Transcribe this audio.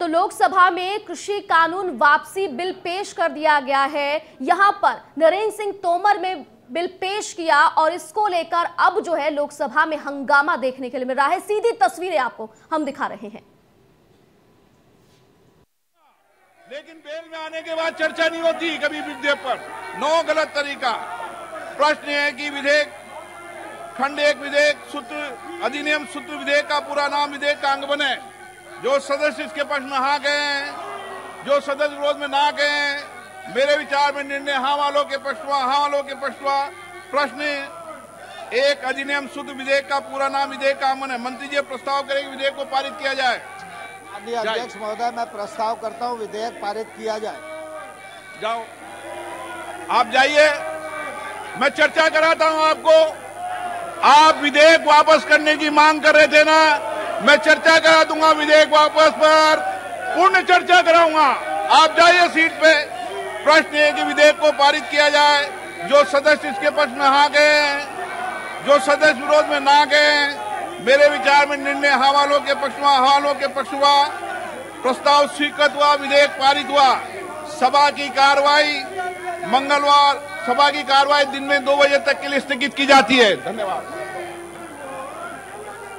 तो लोकसभा में कृषि कानून वापसी बिल पेश कर दिया गया है। यहाँ पर नरेंद्र सिंह तोमर में बिल पेश किया और इसको लेकर अब जो है लोकसभा में हंगामा देखने के लिए मिल रहा है। सीधी तस्वीरें आपको हम दिखा रहे हैं। लेकिन बेल में आने के बाद चर्चा नहीं होती कभी विधेयक पर। नो गलत तरीका। प्रश्न है कि विधेयक, खंड एक विधेयक, सूत्र अधिनियम, सूत्र विधेयक का पूरा नाम विधेयक का अंग बने। जो सदस्य इसके पक्ष में हाँ गए हैं जो सदस्य विरोध में ना गए हैं मेरे विचार में निर्णय हाँ वालों के पक्ष हुआ हाँ वालों के पक्ष हुआ। प्रश्न एक अधिनियम शुद्ध विधेयक का पूरा नाम विधेयक का अंग है। मंत्री जी प्रस्ताव करेंगे विधेयक को पारित किया जाए। अध्यक्ष महोदय मैं प्रस्ताव करता हूँ विधेयक पारित किया जाए। जाओ। आप जाइए। मैं चर्चा कराता हूँ आपको। आप विधेयक वापस करने की मांग कर रहे थे ना? मैं चर्चा करा दूँगा विधेयक वापस पर। पूर्ण चर्चा कराऊँगा। आप जाइए सीट पे। प्रश्न है कि विधेयक को पारित किया जाए। जो सदस्य इसके पक्ष में हाँ गए जो सदस्य विरोध में ना गए मेरे विचार में निर्णय हवालों के पक्ष हुआ, हवालों के पक्ष हुआ। प्रस्ताव स्वीकृत हुआ, विधेयक पारित हुआ। सभा की कार्रवाई मंगलवार, सभा की कार्रवाई दिन में दो बजे तक के लिए स्थगित की जाती है। धन्यवाद।